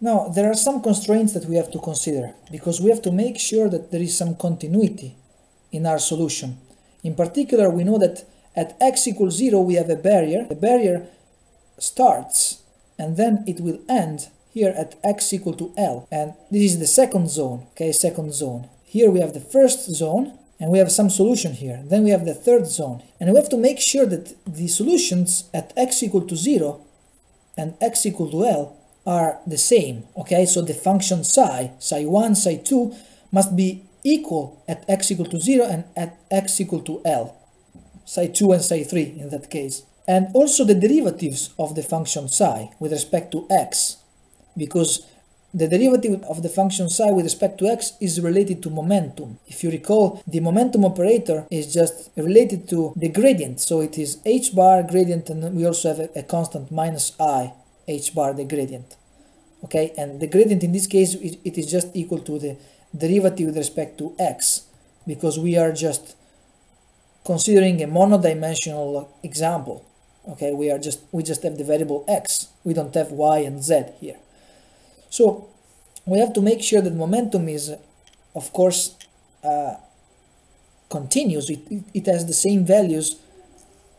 Now, there are some constraints that we have to consider because we have to make sure that there is some continuity in our solution. In particular, we know that at x equals 0 we have a barrier. The barrier starts and then it will end here at x equal to L. And this is the second zone, okay, second zone. Here we have the first zone and we have some solution here. Then we have the third zone. And we have to make sure that the solutions at x equal to 0 and x equal to L are the same, okay? So the function psi, psi1, psi2, must be equal at x equal to 0 and at x equal to L, psi2 and psi3 in that case. And also the derivatives of the function psi with respect to x, because the derivative of the function psi with respect to x is related to momentum. If you recall, the momentum operator is just related to the gradient, so it is h bar gradient and we also have a, a constant minus i h bar the gradient okay? And the gradient in this case it, it is just equal to the derivative with respect to x because we are just considering a monodimensional example okay? We are just we just have the variable x. We don't have y and z here. So we have to make sure that momentum is of course uh, continuous it, it has the same values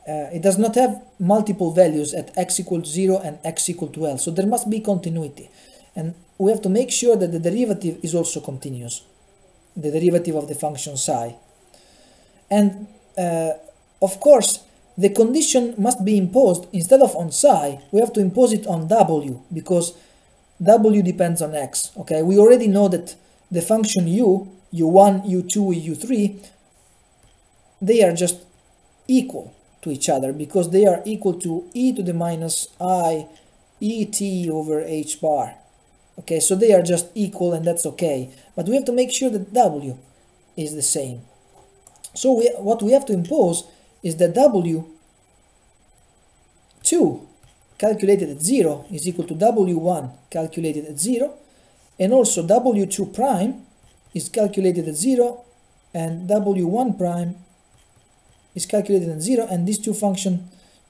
uh, it does not have multiple values at x equal to 0 and x equal to L. So there must be continuity. And we have to make sure that the derivative is also continuous, the derivative of the function psi. And uh, of course, the condition must be imposed instead of on psi, we have to impose it on w because w depends on x. Okay, we already know that the function u, u1, u2, u3, they are just equal to each other because they are equal to e to the minus i et over h bar. Okay, so they are just equal and that's okay. But we have to make sure that w is the same. So we, what we have to impose is that w2 calculated at 0 is equal to w1 calculated at 0 and also w2 prime is calculated at 0 and w1 prime is calculated at 0 and these two function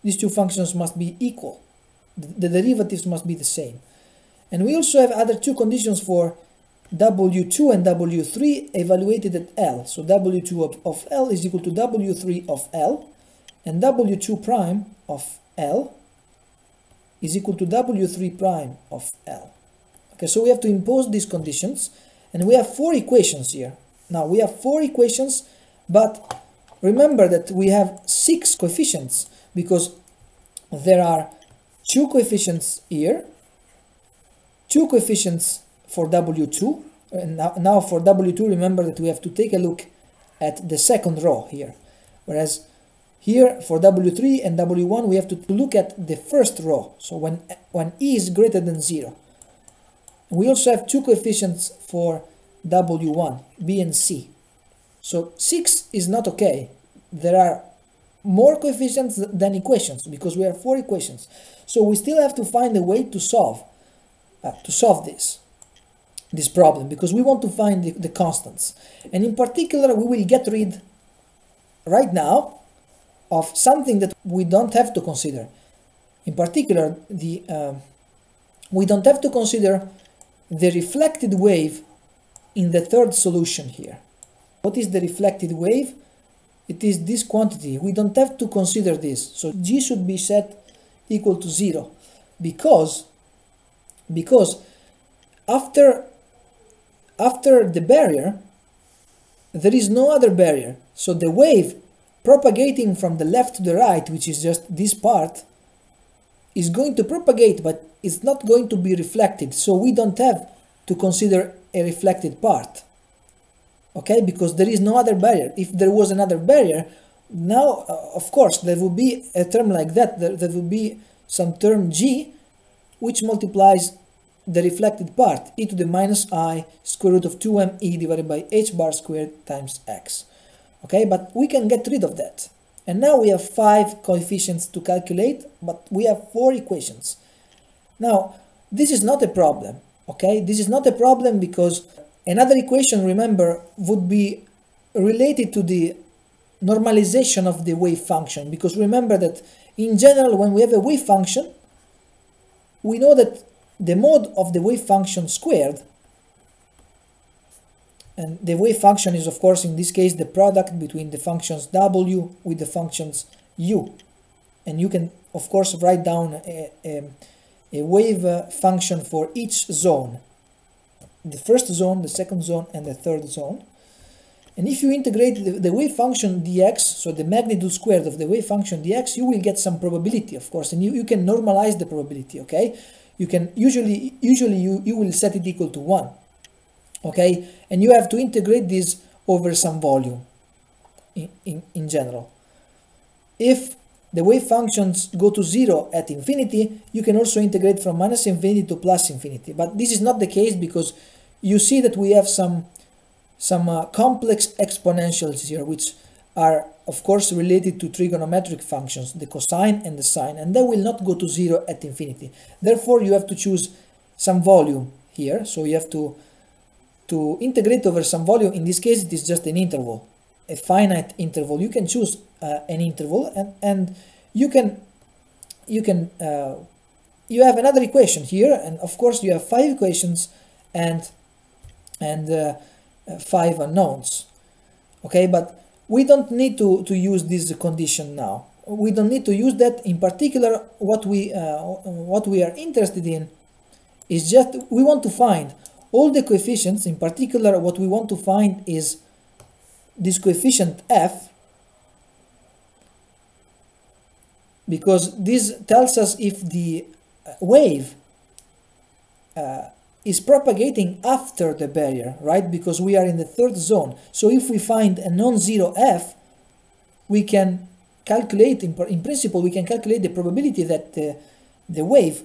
these two functions must be equal. The, the derivatives must be the same. And we also have other two conditions for w2 and w3 evaluated at L. So w2 of, of L is equal to w3 of L and w2 prime of L is equal to w3 prime of L. Okay so we have to impose these conditions and we have four equations here. Now we have four equations but remember that we have six coefficients because there are two coefficients here, two coefficients for W2, and now, now for W2 remember that we have to take a look at the second row here, whereas here for W3 and W1 we have to look at the first row, so when, when E is greater than 0. We also have two coefficients for W1, B and C. So 6 is not okay. There are more coefficients than equations because we have four equations. So we still have to find a way to solve uh, to solve this this problem because we want to find the, the constants. And in particular, we will get rid right now of something that we don't have to consider. In particular, the uh, we don't have to consider the reflected wave in the third solution here. What is the reflected wave? It is this quantity. We don't have to consider this. So G should be set equal to zero because, because after, after the barrier, there is no other barrier. So the wave propagating from the left to the right, which is just this part, is going to propagate, but it's not going to be reflected. So we don't have to consider a reflected part okay? Because there is no other barrier. If there was another barrier now uh, of course there would be a term like that. There, there would be some term g which multiplies the reflected part e to the minus i square root of 2m e divided by h bar squared times x okay? But we can get rid of that. And now we have five coefficients to calculate but we have four equations. Now this is not a problem okay? This is not a problem because Another equation, remember, would be related to the normalization of the wave function. Because remember that in general when we have a wave function we know that the mode of the wave function squared and the wave function is of course in this case the product between the functions w with the functions u. And you can of course write down a, a, a wave uh, function for each zone the first zone the second zone and the third zone and if you integrate the, the, wave function dx, so the magnitude squared of the wave function dx, you will get some probability, of course, and you, you can normalize the probability, okay? You can usually, usually you, you will set it equal to 1, okay? And you have to integrate this over some volume in, in, in general. If the wave functions go to 0 at infinity, you can also integrate from minus infinity to plus infinity. But this is not the case because you see that we have some some uh, complex exponentials here, which are of course related to trigonometric functions, the cosine and the sine, and they will not go to zero at infinity. Therefore, you have to choose some volume here. So you have to, to integrate over some volume. In this case, it is just an interval, a finite interval. You can choose uh, an interval and, and you can, you can, uh, you have another equation here. And of course you have five equations and, and uh, five unknowns okay but we don't need to to use this condition now we don't need to use that in particular what we uh, what we are interested in is just we want to find all the coefficients in particular what we want to find is this coefficient f because this tells us if the wave uh, is propagating after the barrier, right? Because we are in the third zone. So if we find a non-zero f, we can calculate, in, in principle, we can calculate the probability that the, the wave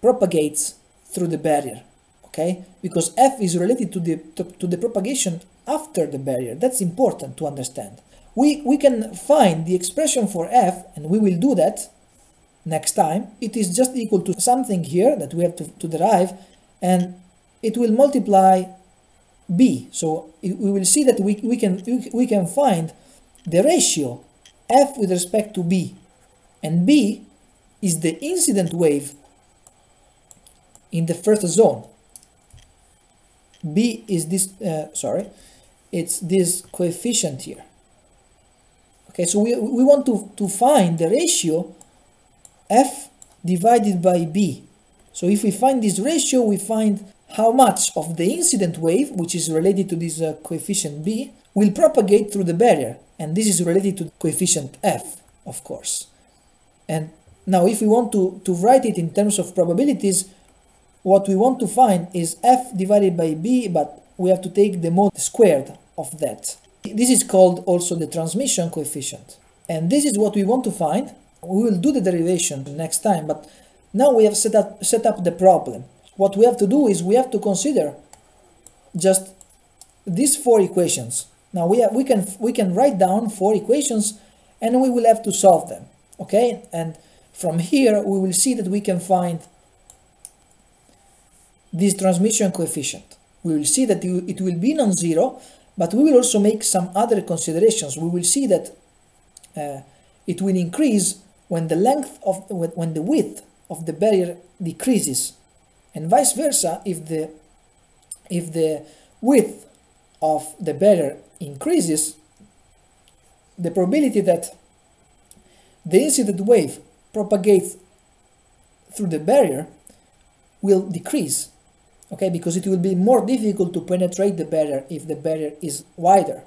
propagates through the barrier, okay? Because f is related to the, to, to the propagation after the barrier. That's important to understand. We, we can find the expression for f, and we will do that next time, it is just equal to something here that we have to, to derive and it will multiply b. So it, we will see that we, we, can, we can find the ratio f with respect to b and b is the incident wave in the first zone. B is this, uh, sorry, it's this coefficient here. Okay, so we, we want to, to find the ratio f divided by b. So if we find this ratio, we find how much of the incident wave, which is related to this uh, coefficient b, will propagate through the barrier. And this is related to coefficient f, of course. And now if we want to, to write it in terms of probabilities, what we want to find is f divided by b, but we have to take the mode squared of that. This is called also the transmission coefficient. And this is what we want to find we will do the derivation next time, but now we have set up, set up the problem. What we have to do is we have to consider just these four equations. Now we, have, we, can, we can write down four equations and we will have to solve them, okay? And from here we will see that we can find this transmission coefficient. We will see that it will be non-zero, but we will also make some other considerations. We will see that uh, it will increase when the length of when the width of the barrier decreases and vice versa if the if the width of the barrier increases the probability that the incident wave propagates through the barrier will decrease okay because it will be more difficult to penetrate the barrier if the barrier is wider.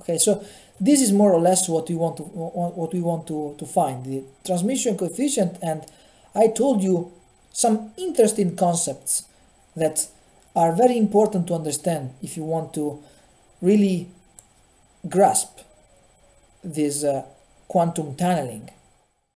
Okay so this is more or less what we want to what we want to, to find the transmission coefficient. And I told you some interesting concepts that are very important to understand if you want to really grasp this uh, quantum tunneling